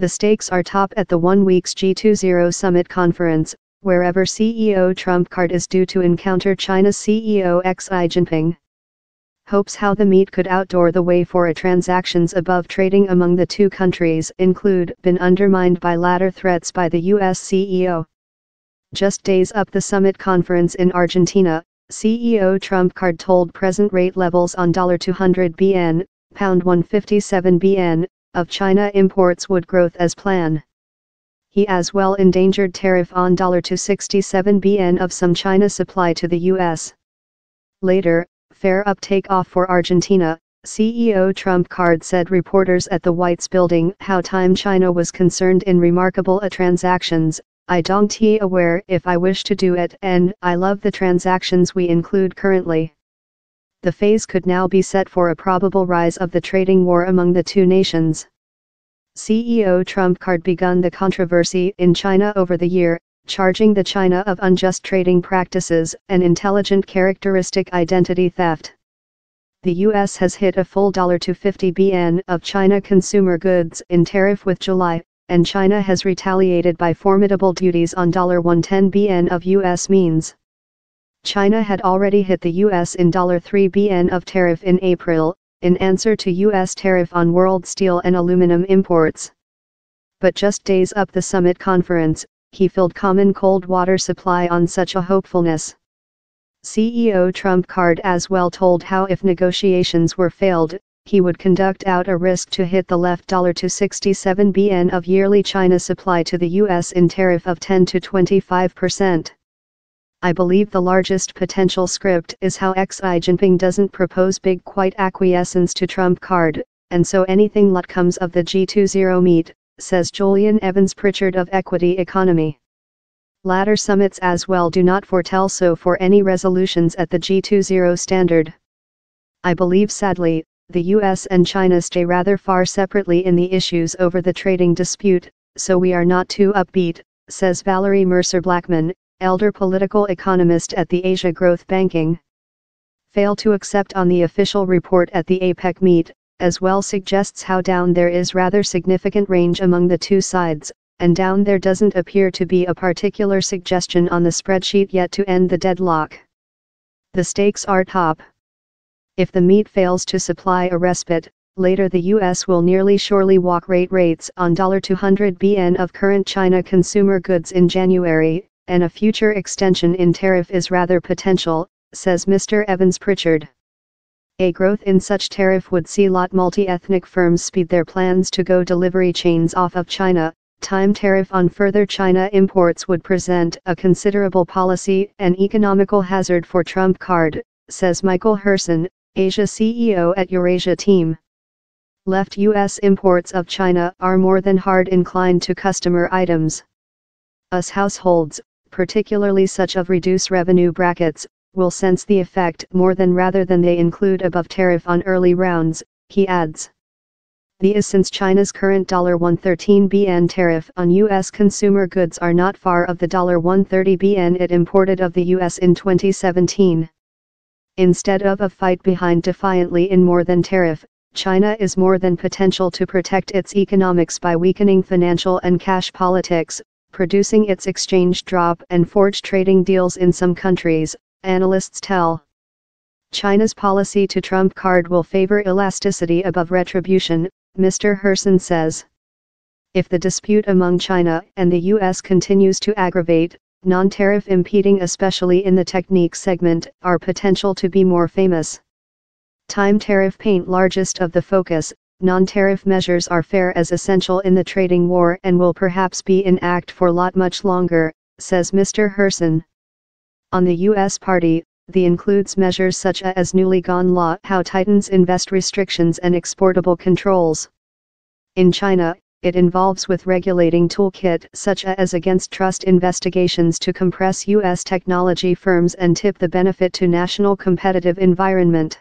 The stakes are top at the one week's G20 summit conference, wherever CEO Trump card is due to encounter China's CEO Xi Jinping. Hopes how the meet could outdoor the way for a transactions above trading among the two countries include been undermined by latter threats by the US CEO. Just days up the summit conference in Argentina, CEO Trump card told present rate levels on $200 BN, pound 157 BN, of China imports would growth as plan. He as well endangered tariff on dollar to 67 BN of some China supply to the US. Later, fair uptake off for Argentina, CEO Trump card said reporters at the White's building how time China was concerned in remarkable a transactions, I don't uh, aware if I wish to do it and I love the transactions we include currently the phase could now be set for a probable rise of the trading war among the two nations. CEO Trump card begun the controversy in China over the year, charging the China of unjust trading practices and intelligent characteristic identity theft. The US has hit a full $250 BN of China consumer goods in tariff with July, and China has retaliated by formidable duties on $110 BN of US means. China had already hit the US in $3 BN of tariff in April, in answer to US tariff on world steel and aluminum imports. But just days up the summit conference, he filled common cold water supply on such a hopefulness. CEO Trump card as well told how if negotiations were failed, he would conduct out a risk to hit the left dollar to 67 bn of yearly China supply to the US in tariff of 10 to 25 percent. I believe the largest potential script is how Xi Jinping doesn't propose big quite acquiescence to Trump card, and so anything that comes of the G20 meet, says Julian Evans Pritchard of Equity Economy. Latter summits as well do not foretell so for any resolutions at the G20 standard. I believe sadly, the US and China stay rather far separately in the issues over the trading dispute, so we are not too upbeat, says Valerie Mercer Blackman, elder political economist at the Asia Growth Banking, fail to accept on the official report at the APEC meet, as well suggests how down there is rather significant range among the two sides, and down there doesn't appear to be a particular suggestion on the spreadsheet yet to end the deadlock. The stakes are top. If the meet fails to supply a respite, later the US will nearly surely walk rate rates on $200 BN of current China consumer goods in January, and a future extension in tariff is rather potential, says Mr. Evans Pritchard. A growth in such tariff would see lot multi-ethnic firms speed their plans to go delivery chains off of China. Time tariff on further China imports would present a considerable policy and economical hazard for Trump card, says Michael Hirson, Asia CEO at Eurasia Team. Left U.S. imports of China are more than hard inclined to customer items. Us households, particularly such of reduced revenue brackets, will sense the effect more than rather than they include above tariff on early rounds, he adds. The is since China's current 113 BN tariff on U.S. consumer goods are not far of the 130 BN it imported of the U.S. in 2017. Instead of a fight behind defiantly in more than tariff, China is more than potential to protect its economics by weakening financial and cash politics, producing its exchange drop and forge trading deals in some countries, analysts tell. China's policy to trump card will favor elasticity above retribution, Mr. Hirson says. If the dispute among China and the US continues to aggravate, non-tariff impeding especially in the technique segment are potential to be more famous. Time tariff paint largest of the focus, non-tariff measures are fair as essential in the trading war and will perhaps be in act for lot much longer, says Mr. Hirson. On the U.S. party, the includes measures such as newly gone law how tightens invest restrictions and exportable controls. In China, it involves with regulating toolkit such as against trust investigations to compress U.S. technology firms and tip the benefit to national competitive environment.